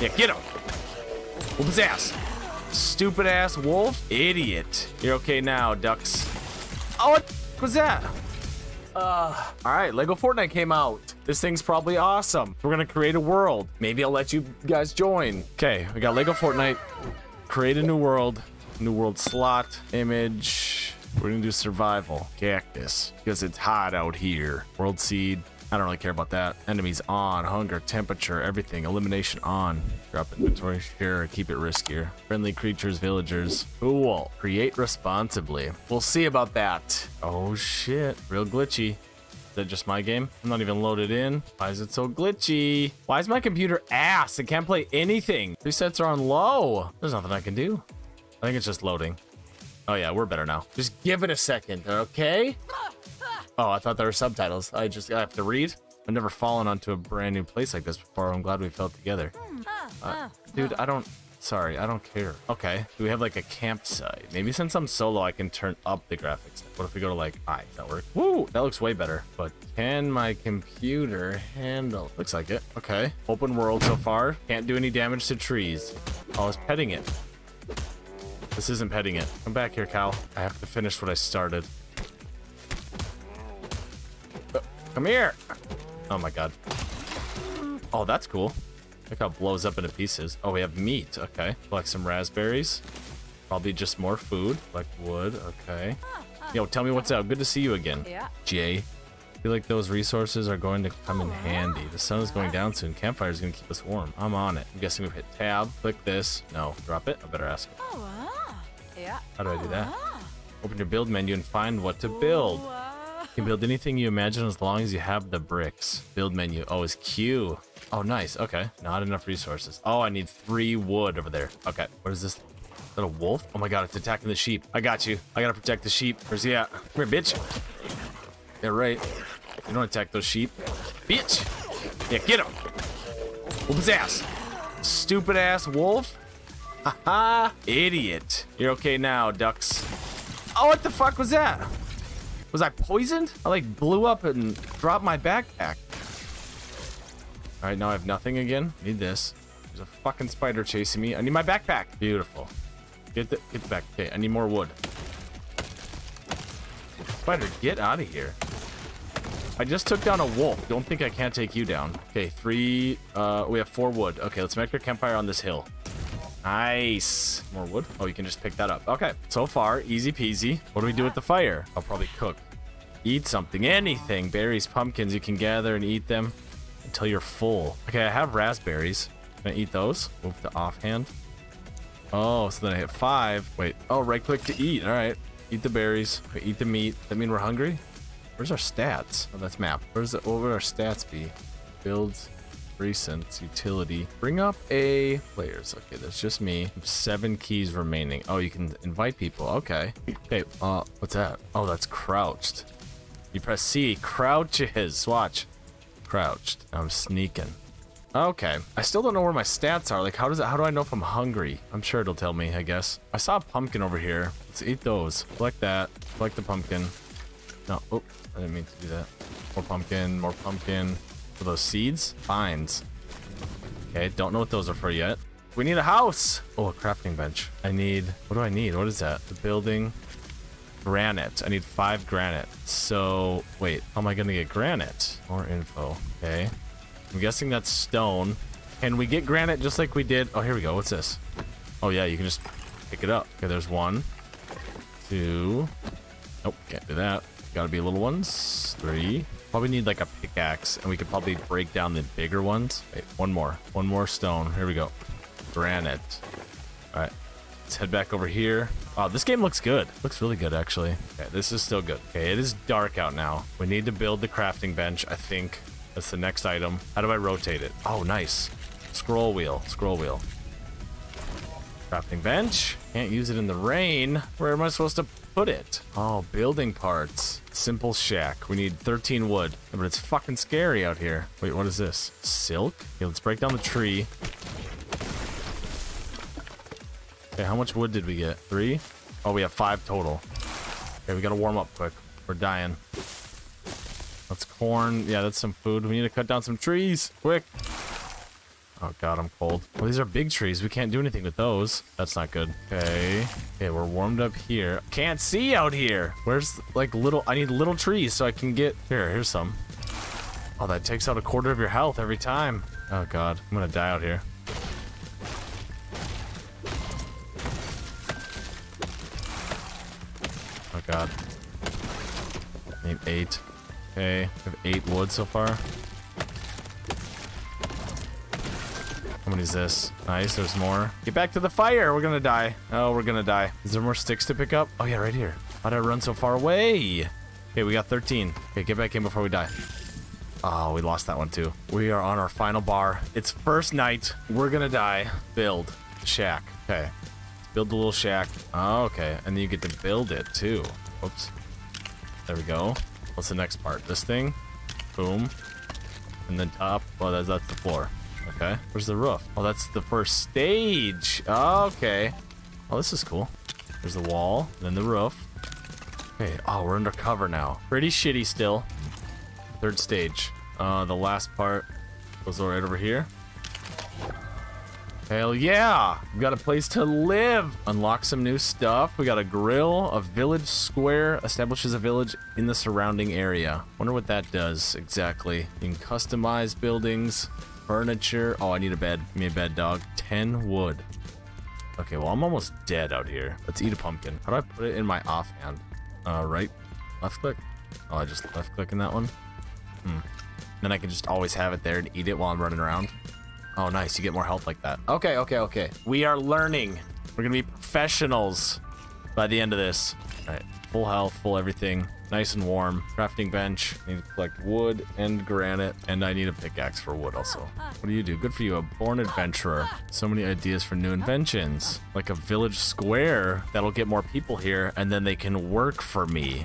Yeah, get him. Whoop his ass. Stupid ass wolf. Idiot. You're okay now, ducks. Oh, what was that? Uh, all right, Lego Fortnite came out. This thing's probably awesome. We're gonna create a world. Maybe I'll let you guys join. Okay, we got Lego Fortnite. Create a new world. New world slot. Image. We're gonna do survival. Cactus. Because it's hot out here. World seed. I don't really care about that. Enemies on, hunger, temperature, everything. Elimination on. Drop inventory, sure, keep it riskier. Friendly creatures, villagers. Cool. Create responsibly. We'll see about that. Oh shit, real glitchy. Is that just my game? I'm not even loaded in. Why is it so glitchy? Why is my computer ass? It can't play anything. Presets are on low. There's nothing I can do. I think it's just loading. Oh yeah, we're better now. Just give it a second, okay? Oh, I thought there were subtitles. I just I have to read. I've never fallen onto a brand new place like this before. I'm glad we fell together. Uh, dude, I don't... Sorry, I don't care. Okay, we have like a campsite? Maybe since I'm solo, I can turn up the graphics. What if we go to like... I that work? Woo! That looks way better. But can my computer handle... Looks like it. Okay. Open world so far. Can't do any damage to trees. Oh, I was petting it. This isn't petting it. Come back here, Cal. I have to finish what I started. Come here. Oh my god. Oh, that's cool. Look how it blows up into pieces. Oh, we have meat. Okay. Collect some raspberries. Probably just more food. Collect wood. Okay. Yo, tell me what's up. Good to see you again. Yeah. Jay. I feel like those resources are going to come in oh, handy. The sun is going down soon. Campfire is going to keep us warm. I'm on it. I'm guessing we hit tab. Click this. No. Drop it. I better ask it. Oh. Yeah. How do I do that? Oh, Open your build menu and find what to build. You can build anything you imagine as long as you have the bricks. Build menu. Oh, it's Q. Oh, nice. Okay. Not enough resources. Oh, I need three wood over there. Okay. What is this? Is that a wolf? Oh my god, it's attacking the sheep. I got you. I gotta protect the sheep. Where's he at? Come here, bitch. Yeah, right. You don't attack those sheep. Bitch. Yeah, get him. Whoop his ass. Stupid ass wolf. Haha. Idiot. You're okay now, ducks. Oh, what the fuck was that? Was I poisoned? I like blew up and dropped my backpack. All right, now I have nothing again. Need this. There's a fucking spider chasing me. I need my backpack. Beautiful. Get the get the back. Okay, I need more wood. Spider, get out of here. I just took down a wolf. Don't think I can't take you down. Okay, three. Uh, we have four wood. Okay, let's make our campfire on this hill. Nice. More wood. Oh, you can just pick that up. Okay. So far, easy peasy. What do we do with the fire? I'll probably cook. Eat something. Anything. Berries, pumpkins. You can gather and eat them until you're full. Okay, I have raspberries. Can I eat those? Move to offhand. Oh, so then I hit five. Wait. Oh, right click to eat. All right. Eat the berries. Okay, eat the meat. That mean we're hungry? Where's our stats? Oh, that's map. Where's the, what would our stats be? Builds recent utility. Bring up a players. Okay that's just me. Seven keys remaining. Oh you can invite people. Okay. Okay uh what's that? Oh that's crouched. You press c crouches. Watch. Crouched. I'm sneaking. Okay. I still don't know where my stats are. Like how does it how do i know if i'm hungry? I'm sure it'll tell me i guess. I saw a pumpkin over here. Let's eat those. Collect that. Collect the pumpkin. No. Oh i didn't mean to do that. More pumpkin more pumpkin for those seeds? Vines. Okay, don't know what those are for yet. We need a house! Oh, a crafting bench. I need... What do I need? What is that? The building... Granite. I need five granite. So, wait. How am I gonna get granite? More info. Okay. I'm guessing that's stone. Can we get granite just like we did? Oh, here we go. What's this? Oh, yeah. You can just pick it up. Okay, there's one. Two. Nope, can't do that. Gotta be little ones. Three. Probably need like a pickaxe, and we could probably break down the bigger ones. Wait, one more. One more stone. Here we go. Granite. All right. Let's head back over here. Wow, this game looks good. Looks really good, actually. Okay, this is still good. Okay, it is dark out now. We need to build the crafting bench, I think. That's the next item. How do I rotate it? Oh, nice. Scroll wheel. Scroll wheel. Crafting bench. Can't use it in the rain. Where am I supposed to put it? Oh, building parts. Simple shack. We need 13 wood. But it's fucking scary out here. Wait, what is this? Silk? Okay, let's break down the tree. Okay, how much wood did we get? Three? Oh, we have five total. Okay, we gotta warm up quick. We're dying. That's corn. Yeah, that's some food. We need to cut down some trees. Quick. Oh god, I'm cold. Well, these are big trees. We can't do anything with those. That's not good. Okay. Okay, we're warmed up here. Can't see out here. Where's like little, I need little trees so I can get, here, here's some. Oh, that takes out a quarter of your health every time. Oh god, I'm gonna die out here. Oh god. I need eight. Okay, I have eight wood so far. Many is this? Nice, there's more. Get back to the fire, we're gonna die. Oh, we're gonna die. Is there more sticks to pick up? Oh yeah, right here. Why did I run so far away? Okay, we got 13. Okay, get back in before we die. Oh, we lost that one too. We are on our final bar. It's first night. We're gonna die. Build. Shack. Okay. Build the little shack. Oh, okay. And then you get to build it too. Oops. There we go. What's the next part? This thing? Boom. And then top. Well, that's, that's the floor. Okay. Where's the roof? Oh, that's the first stage. okay. Oh, this is cool. There's the wall, then the roof. Okay. Oh, we're undercover now. Pretty shitty still. Third stage. Uh, the last part goes right over here. Hell yeah! We got a place to live! Unlock some new stuff. We got a grill, a village square, establishes a village in the surrounding area. Wonder what that does exactly. You can customize buildings, furniture. Oh, I need a bed. Give me a bed, dog. 10 wood. Okay, well, I'm almost dead out here. Let's eat a pumpkin. How do I put it in my offhand? Uh, right? Left click? Oh, I just left click in that one? Hmm. Then I can just always have it there and eat it while I'm running around. Oh, nice. You get more health like that. Okay, okay, okay. We are learning. We're going to be professionals by the end of this. All right. Full health, full everything. Nice and warm. Crafting bench. Need to collect wood and granite. And I need a pickaxe for wood also. What do you do? Good for you. A born adventurer. So many ideas for new inventions. Like a village square that'll get more people here. And then they can work for me.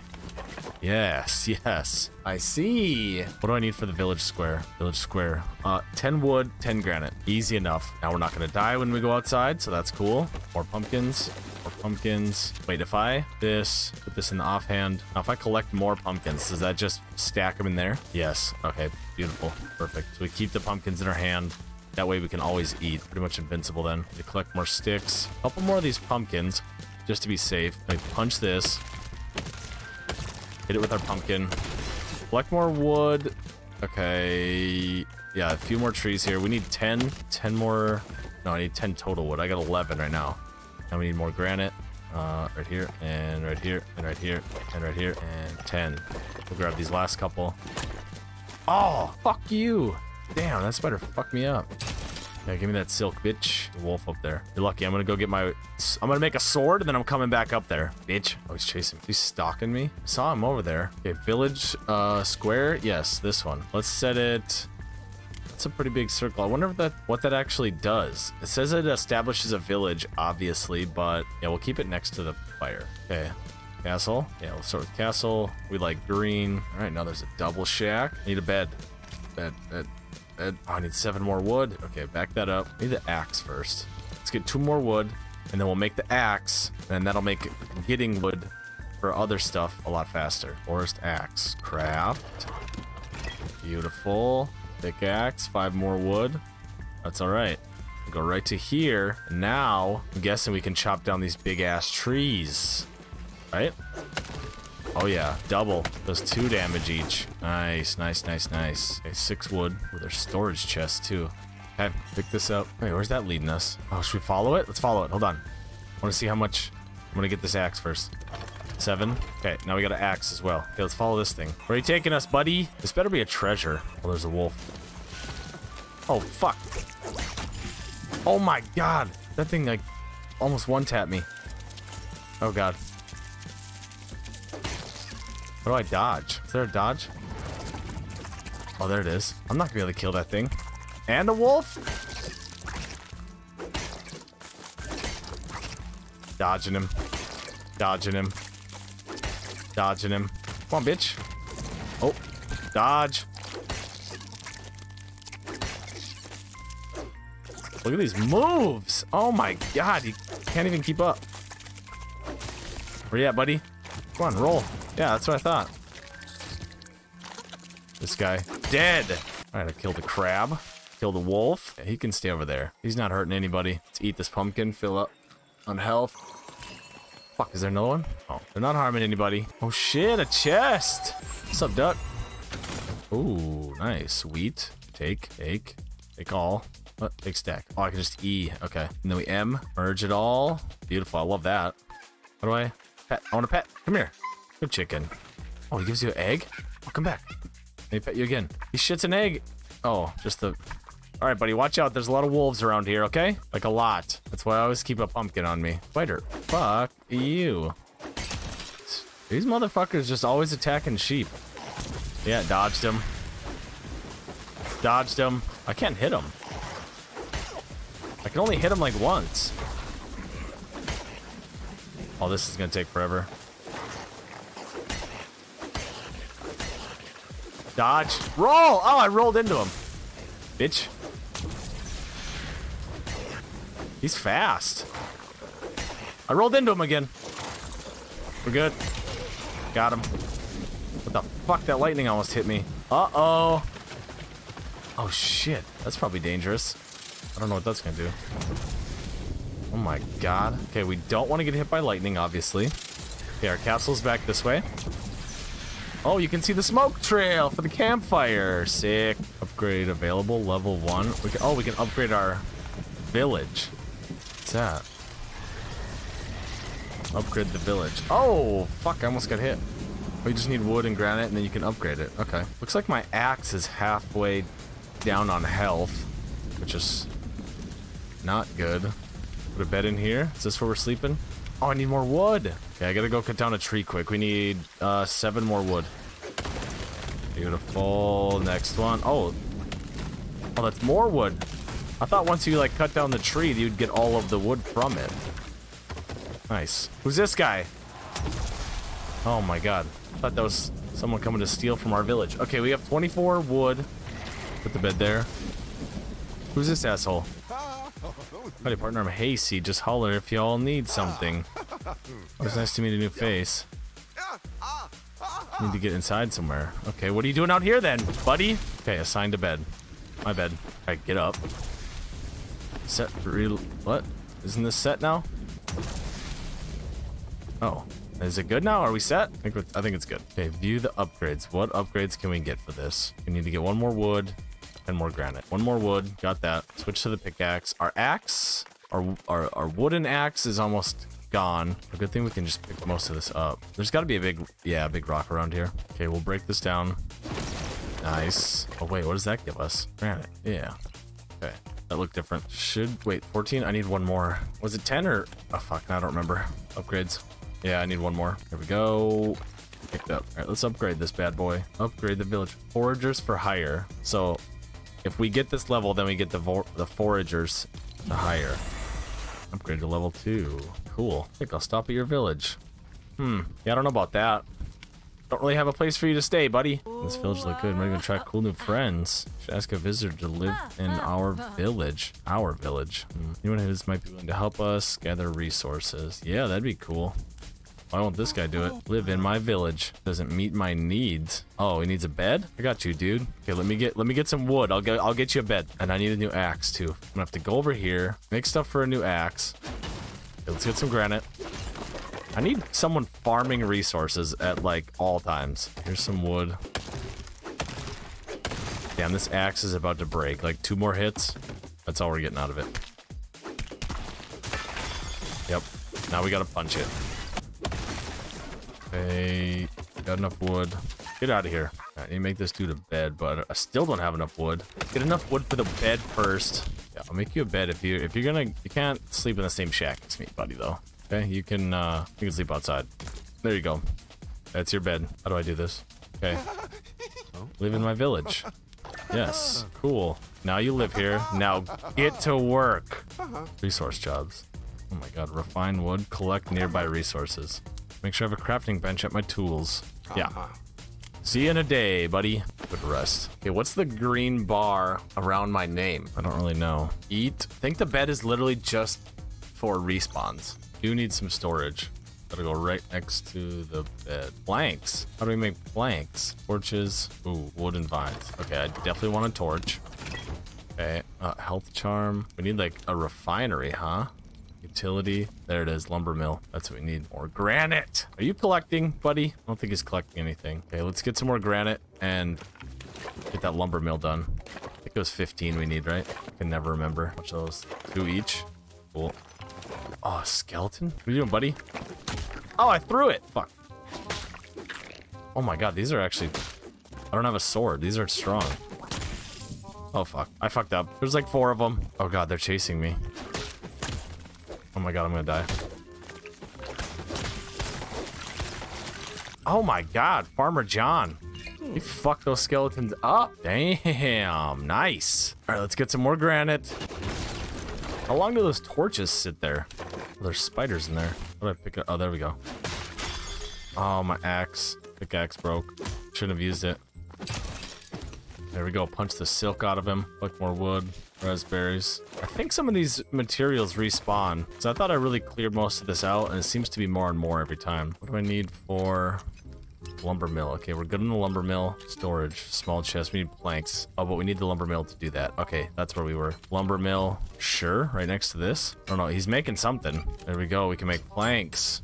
Yes, yes. I see. What do I need for the village square? Village square. Uh, 10 wood, 10 granite. Easy enough. Now we're not going to die when we go outside, so that's cool. More pumpkins. More pumpkins. Wait, if I this, put this in the offhand. Now, if I collect more pumpkins, does that just stack them in there? Yes. Okay, beautiful. Perfect. So we keep the pumpkins in our hand. That way we can always eat. Pretty much invincible then. We collect more sticks. A couple more of these pumpkins, just to be safe. Like punch this. Hit it with our pumpkin. Collect more wood. Okay. Yeah, a few more trees here. We need 10. 10 more. No, I need 10 total wood. I got 11 right now. And we need more granite. Uh, right here, and right here, and right here, and right here, and 10. We'll grab these last couple. Oh, fuck you. Damn, that spider fucked me up. Yeah, give me that silk, bitch. The wolf up there. You're lucky. I'm gonna go get my... I'm gonna make a sword, and then I'm coming back up there. Bitch. Oh, he's chasing me. He's stalking me. I saw him over there. Okay, village, uh, square. Yes, this one. Let's set it... That's a pretty big circle. I wonder if that what that actually does. It says it establishes a village, obviously, but yeah, we'll keep it next to the fire. Okay. Castle. Yeah, we'll start with castle. We like green. All right, now there's a double shack. Need a bed. Bed, bed, Uh, oh, I need seven more wood. Okay, back that up. I need the axe first. Let's get two more wood, and then we'll make the axe, and that'll make getting wood for other stuff a lot faster. Forest axe. Craft. Beautiful. Pickaxe. Five more wood. That's all right. Go right to here. Now, I'm guessing we can chop down these big-ass trees. Right? Oh yeah, double. Does two damage each. Nice, nice, nice, nice. Okay, six wood with our storage chest too. Okay, pick this up. Wait, where's that leading us? Oh, should we follow it? Let's follow it. Hold on. I want to see how much. I'm gonna get this axe first. Seven. Okay, now we got an axe as well. Okay, let's follow this thing. Where are you taking us, buddy? This better be a treasure. Oh, there's a wolf. Oh, fuck. Oh my god. That thing, like, almost one-tapped me. Oh god. How do I dodge? Is there a dodge? Oh, there it is. I'm not gonna be able to kill that thing. And a wolf? Dodging him. Dodging him. Dodging him. Come on, bitch. Oh, dodge. Look at these moves. Oh my god, he can't even keep up. Where you at, buddy? Come on, roll. Yeah, that's what I thought. This guy. Dead! I killed a crab. Killed a wolf. he can stay over there. He's not hurting anybody. Let's eat this pumpkin, fill up on health. Fuck, is there another one? Oh, they're not harming anybody. Oh shit, a chest. What's up, duck? Ooh, nice. Wheat. Take, take, take all. What? Take stack. Oh, I can just E. Okay. And then we M. Merge it all. Beautiful. I love that. How do I? Pet. I want a pet. Come here. Good chicken. Oh, he gives you an egg? Oh, come back. Let me pet you again. He shits an egg. Oh, just the... All right, buddy, watch out. There's a lot of wolves around here, okay? Like a lot. That's why I always keep a pumpkin on me. Spider. Fuck you. These motherfuckers just always attacking sheep. Yeah, dodged him. Dodged him. I can't hit him. I can only hit him like once. Oh, this is gonna take forever. Dodge. Roll! Oh, I rolled into him. Bitch. He's fast. I rolled into him again. We're good. Got him. What the fuck? That lightning almost hit me. Uh-oh. Oh, shit. That's probably dangerous. I don't know what that's gonna do. Oh my god. Okay, we don't want to get hit by lightning, obviously. Okay, our castle's back this way. Oh, you can see the smoke trail for the campfire. Sick. Upgrade available, level one. We can, oh, we can upgrade our village. What's that? Upgrade the village. Oh, fuck, I almost got hit. We just need wood and granite, and then you can upgrade it. Okay. Looks like my axe is halfway down on health, which is not good. Put a bed in here. Is this where we're sleeping? Oh, I need more wood. Okay, I gotta go cut down a tree quick. We need uh, seven more wood. Beautiful. Next one. Oh. Oh, that's more wood. I thought once you like cut down the tree, you'd get all of the wood from it. Nice. Who's this guy? Oh my god. I thought that was someone coming to steal from our village. Okay, we have 24 wood. Put the bed there. Who's this asshole? Howdy, partner. I'm Hasty. Just holler if y'all need something. It's nice to meet a new face. Need to get inside somewhere. Okay, what are you doing out here then, buddy? Okay, assigned to bed. My bed. Alright, get up. Set real. What? Isn't this set now? Oh. Is it good now? Are we set? I think, I think it's good. Okay, view the upgrades. What upgrades can we get for this? We need to get one more wood and more granite. One more wood. Got that. Switch to the pickaxe. Our axe, our, our, our wooden axe is almost gone. A good thing we can just pick most of this up. There's got to be a big, yeah, a big rock around here. Okay, we'll break this down. Nice. Oh, wait, what does that give us? Granite. Yeah. Okay. That looked different. Should, wait, 14? I need one more. Was it 10 or, oh, fuck, I don't remember. Upgrades. Yeah, I need one more. Here we go. Picked up. All right, let's upgrade this bad boy. Upgrade the village. Foragers for hire. So if we get this level, then we get the, the foragers to hire. Upgrade to level 2. Cool. I think I'll stop at your village. Hmm. Yeah, I don't know about that. Don't really have a place for you to stay, buddy. This village look good. Maybe gonna attract cool new friends. Should ask a visitor to live in our village. Our village. Hmm. Anyone who might be willing to help us gather resources. Yeah, that'd be cool. Why won't this guy do it? Live in my village. Doesn't meet my needs. Oh, he needs a bed? I got you, dude. Okay, let me get let me get some wood. I'll get I'll get you a bed. And I need a new axe too. I'm gonna have to go over here, make stuff for a new axe. Okay, let's get some granite. I need someone farming resources at like all times. Here's some wood. Damn, this axe is about to break. Like two more hits. That's all we're getting out of it. Yep. Now we gotta punch it. Okay, got enough wood. Get out of here. I need to make this dude a bed, but I still don't have enough wood. Get enough wood for the bed first. Yeah, I'll make you a bed if you if you're gonna you can't sleep in the same shack as me, buddy though. Okay, you can uh you can sleep outside. There you go. That's your bed. How do I do this? Okay. Live in my village. Yes, cool. Now you live here. Now get to work. Resource jobs. Oh my god, refine wood, collect nearby resources. Make sure I have a crafting bench at my tools. Yeah. See you in a day, buddy. Good rest. Okay, what's the green bar around my name? I don't really know. Eat. I think the bed is literally just for respawns. Do need some storage. Gotta go right next to the bed. Planks. How do we make planks? Torches. Ooh, wooden vines. Okay, I definitely want a torch. Okay, Uh, health charm. We need like a refinery, huh? Utility. There it is. Lumber mill. That's what we need. More granite. Are you collecting, buddy? I don't think he's collecting anything. Okay, let's get some more granite and get that lumber mill done. I think it was 15 we need, right? I can never remember. Which those? Two each. Cool. Oh, skeleton? What are you doing, buddy? Oh, I threw it. Fuck. Oh my god, these are actually... I don't have a sword. These are strong. Oh, fuck. I fucked up. There's like four of them. Oh god, they're chasing me. Oh my god, I'm gonna die. Oh my god, Farmer John. You fucked those skeletons up. Damn, nice. All right, let's get some more granite. How long do those torches sit there? Oh, there's spiders in there. What did I pick up? Oh, there we go. Oh, my axe. Pickaxe broke. Shouldn't have used it. There we go. Punch the silk out of him. Collect more wood. Raspberries. I think some of these materials respawn. So I thought I really cleared most of this out, and it seems to be more and more every time. What do I need for lumber mill? Okay, we're good in the lumber mill. Storage. Small chest. We need planks. Oh, but we need the lumber mill to do that. Okay, that's where we were. Lumber mill. Sure. Right next to this. Oh, I don't know. He's making something. There we go. We can make planks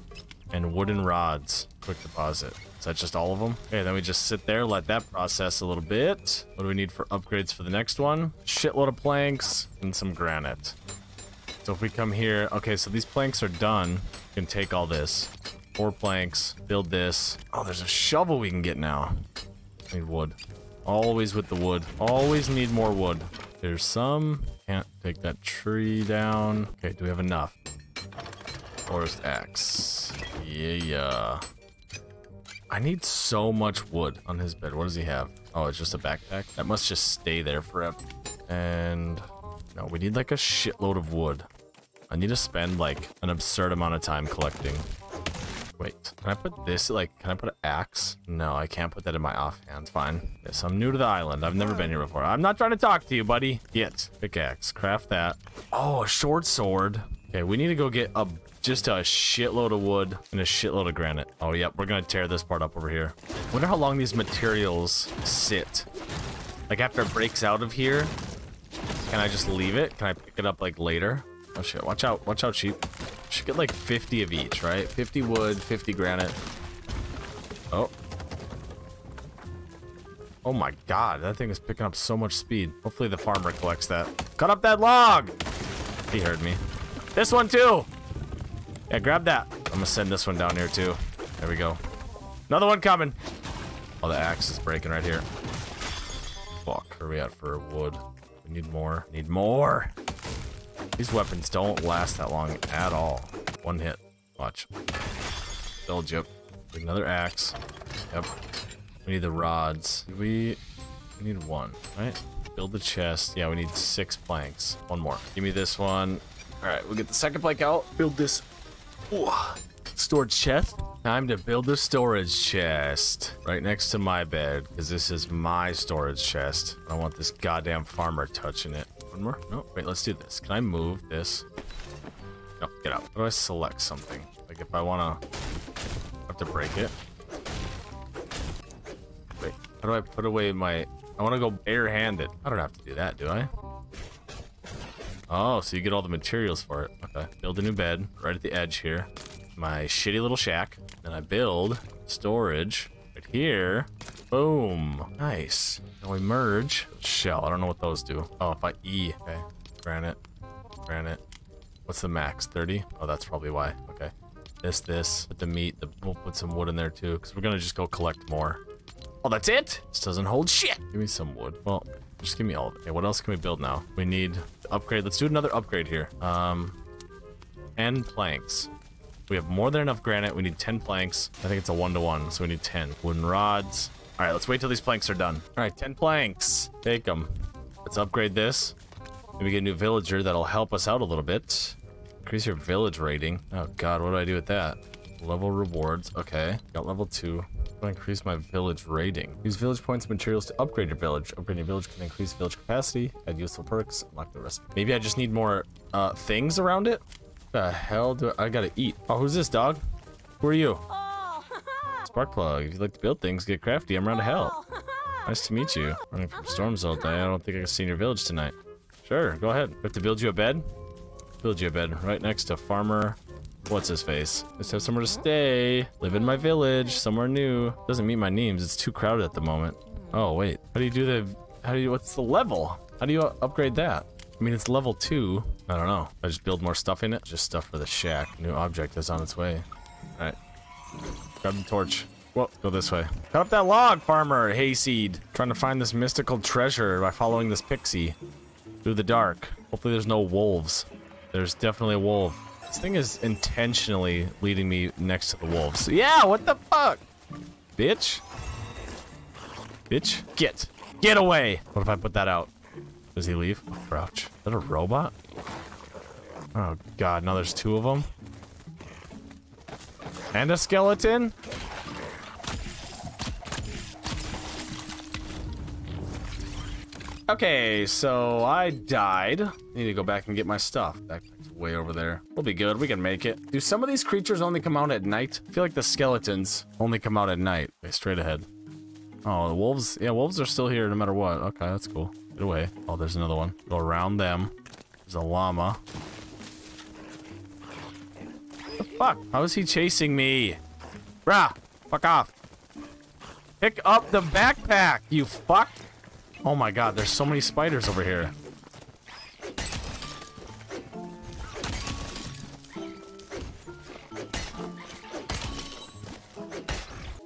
and wooden rods. Quick deposit. Is that just all of them? Okay, then we just sit there, let that process a little bit. What do we need for upgrades for the next one? Shitload of planks and some granite. So if we come here, okay, so these planks are done. We can take all this. Four planks, build this. Oh, there's a shovel we can get now. Need wood. Always with the wood. Always need more wood. There's some. Can't take that tree down. Okay, do we have enough? Forest axe. Yeah. I need so much wood on his bed. What does he have? Oh, it's just a backpack? That must just stay there forever. And... No, we need like a shitload of wood. I need to spend like an absurd amount of time collecting. Wait, can I put this, like, can I put an axe? No, I can't put that in my offhand. Fine. Yes, I'm new to the island. I've never been here before. I'm not trying to talk to you, buddy. Yet. Pickaxe. Craft that. Oh, a short sword. Okay, we need to go get a just a shitload of wood and a shitload of granite. Oh, yep, we're gonna tear this part up over here. Wonder how long these materials sit. Like, after it breaks out of here, can I just leave it? Can I pick it up, like, later? Oh, shit, watch out, watch out, sheep. Should get, like, 50 of each, right? 50 wood, 50 granite. Oh. Oh my god, that thing is picking up so much speed. Hopefully the farmer collects that. Cut up that log! He heard me. This one too! Yeah, grab that. I'm gonna send this one down here too. There we go. Another one coming. Oh, the axe is breaking right here. Fuck, where are we at for wood? We need more. Need more! These weapons don't last that long at all. One hit. Watch. Build you. Another axe. Yep. We need the rods. We, we need one, right? Build the chest. Yeah, we need six planks. One more. Give me this one. All right, we'll get the second plank out. Build this Storage chest. Time to build the storage chest right next to my bed because this is my storage chest. I want this goddamn farmer touching it. One more? No, wait, let's do this. Can I move this? No, get out. How do I select something? Like if I want to, have to break it. Wait, how do I put away my, I want to go barehanded. I don't have to do that, do I? Oh, so you get all the materials for it. Okay. Build a new bed right at the edge here. My shitty little shack. Then I build storage right here. Boom. Nice. Then we merge. Shell. I don't know what those do. Oh, if I E. Okay. Granite. Granite. What's the max? 30? Oh, that's probably why. Okay. This, this. Put the meat. The, we'll put some wood in there too, because we're going to just go collect more. Oh, that's it? This doesn't hold shit. Give me some wood. Well, just give me all of it. Okay, what else can we build now? We need upgrade. Let's do another upgrade here. Um, 10 planks. We have more than enough granite. We need 10 planks. I think it's a one-to-one, -one, so we need 10. Wooden rods. All right, let's wait till these planks are done. All right, 10 planks. Take them. Let's upgrade this. Maybe get a new villager that'll help us out a little bit. Increase your village rating. Oh god, what do I do with that? Level rewards. Okay, got level two to increase my village rating. Use village points and materials to upgrade your village. Upgrading your village can increase village capacity, add useful perks, unlock the rest. Maybe I just need more uh, things around it? the hell do I, I gotta eat? Oh, who's this dog? Who are you? Oh. Sparkplug. If you like to build things, get crafty. I'm around to help. Oh. Nice to meet you. Running from storms all day. I don't think I can see in your village tonight. Sure, go ahead. We have to build you a bed? Build you a bed right next to Farmer... What's his face? Let's have somewhere to stay. Live in my village, somewhere new. Doesn't meet my needs. It's too crowded at the moment. Oh, wait. How do you do the... How do you... What's the level? How do you upgrade that? I mean, it's level 2. I don't know. I just build more stuff in it? Just stuff for the shack. New object is on its way. Alright. Grab the torch. Whoa, go this way. Cut up that log, farmer, hayseed. Trying to find this mystical treasure by following this pixie through the dark. Hopefully there's no wolves. There's definitely a wolf. This thing is intentionally leading me next to the wolves. Yeah, what the fuck? Bitch. Bitch. Get. Get away. What if I put that out? Does he leave? Oh, crouch. Is that a robot? Oh god, now there's two of them. And a skeleton? Okay, so I died. Need to go back and get my stuff. Backpack's way over there. We'll be good. We can make it. Do some of these creatures only come out at night? I feel like the skeletons only come out at night. Okay, straight ahead. Oh, the wolves. Yeah, wolves are still here no matter what. Okay, that's cool. Get away. Oh, there's another one. Go around them. There's a llama. What the fuck? How is he chasing me? Bruh, fuck off. Pick up the backpack, you fuck. Oh my god, there's so many spiders over here.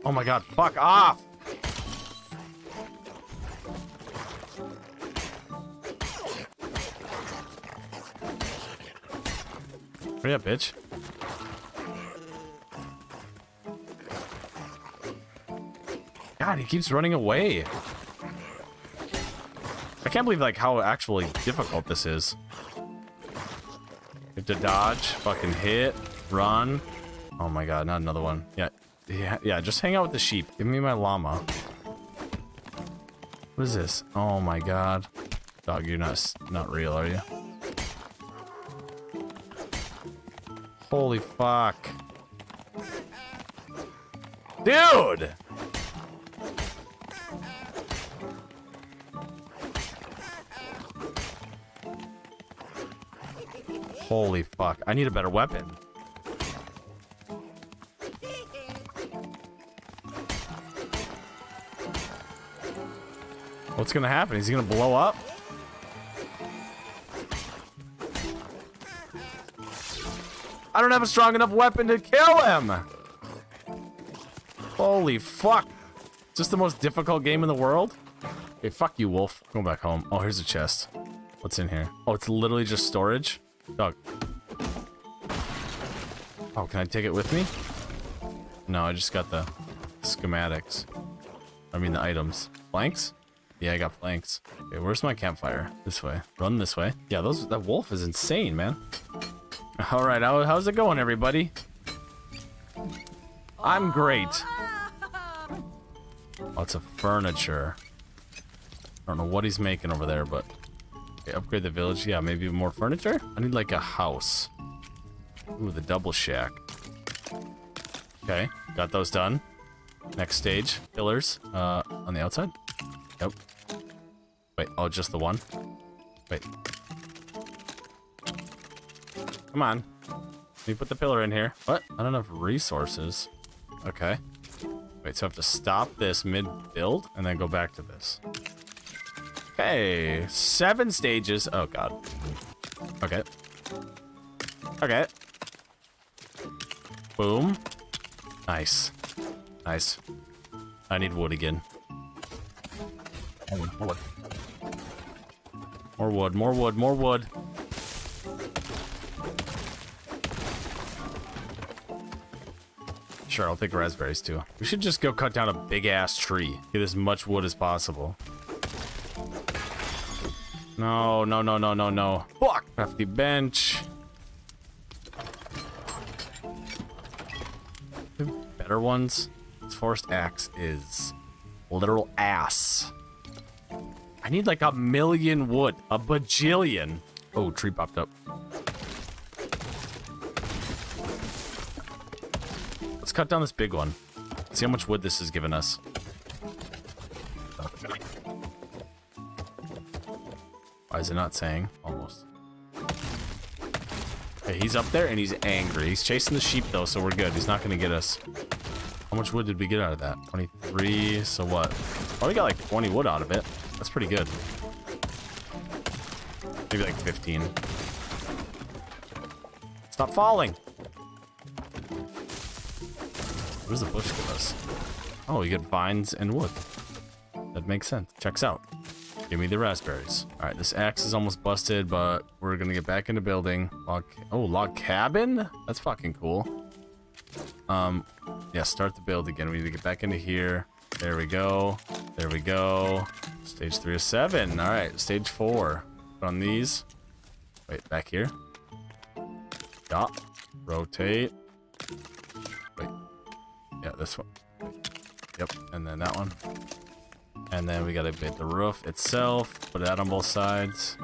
Oh my god, fuck off! Hurry up, bitch. God, he keeps running away. I can't believe like how actually difficult this is. You have to dodge, fucking hit, run. Oh my god, not another one. Yeah, yeah, yeah. Just hang out with the sheep. Give me my llama. What is this? Oh my god, dog, you're not not real, are you? Holy fuck, dude! Holy fuck. I need a better weapon. What's gonna happen? Is he gonna blow up? I don't have a strong enough weapon to kill him! Holy fuck. Is this the most difficult game in the world? Okay, fuck you, wolf. Go back home. Oh, here's a chest. What's in here? Oh, it's literally just storage? Dog. Oh, can I take it with me? No, I just got the schematics. I mean the items. Planks? Yeah, I got planks. Okay, where's my campfire? This way. Run this way. Yeah, those that wolf is insane, man. Alright, how, how's it going, everybody? I'm great. Lots of furniture. I don't know what he's making over there, but Okay, upgrade the village. Yeah, maybe more furniture? I need like a house. Ooh, the double shack. Okay, got those done. Next stage, pillars. Uh, on the outside? Yep. Wait, oh, just the one? Wait. Come on. Let me put the pillar in here. What? I don't have resources. Okay. Wait, so I have to stop this mid-build and then go back to this. Okay, seven stages. Oh, God. Okay. Okay. Boom. Nice. Nice. I need wood again. More wood. More wood, more wood, more wood. Sure, I'll take raspberries too. We should just go cut down a big ass tree. Get as much wood as possible. No, no, no, no, no, no. Fuck! Crafty bench. Better ones. This forest axe is literal ass. I need like a million wood. A bajillion. Oh, tree popped up. Let's cut down this big one. See how much wood this has given us. Why is it not saying? Almost. Okay, he's up there and he's angry. He's chasing the sheep though, so we're good. He's not gonna get us. How much wood did we get out of that? 23, so what? Oh, we got like 20 wood out of it. That's pretty good. Maybe like 15. Stop falling! What does the bush give us? Oh, you get vines and wood. That makes sense. Checks out. Give me the raspberries. All right, this axe is almost busted, but we're gonna get back into building. Oh, log cabin? That's fucking cool. Um, yeah, start the build again. We need to get back into here. There we go. There we go. Stage three of seven. All right, stage four. Put on these. Wait, back here. Yeah. Rotate. Wait. Yeah, this one. Yep, and then that one. And then we gotta bait the roof itself, put that on both sides.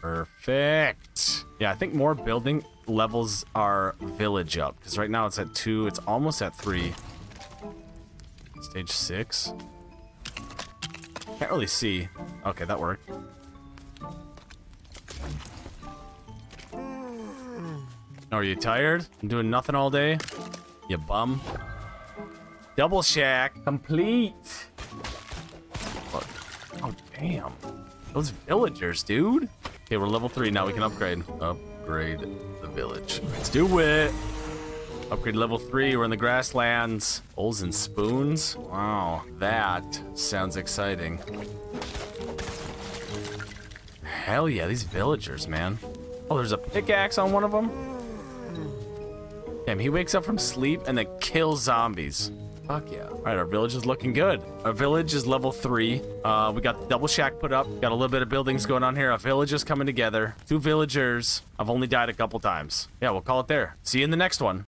Perfect. Yeah, I think more building levels are village up, because right now it's at two, it's almost at three. Stage six. Can't really see. Okay, that worked. Are you tired? I'm doing nothing all day? You bum. Double shack complete. Look. Oh, damn. Those villagers, dude. Okay, we're level three now. We can upgrade. Upgrade the village. Let's do it. Upgrade level three. We're in the grasslands. Bowls and spoons. Wow, that sounds exciting. Hell yeah, these villagers, man. Oh, there's a pickaxe on one of them. Damn, he wakes up from sleep and then kills zombies. Fuck yeah. All right, our village is looking good. Our village is level three. Uh, we got the double shack put up. Got a little bit of buildings going on here. Our village is coming together. Two villagers. I've only died a couple times. Yeah, we'll call it there. See you in the next one.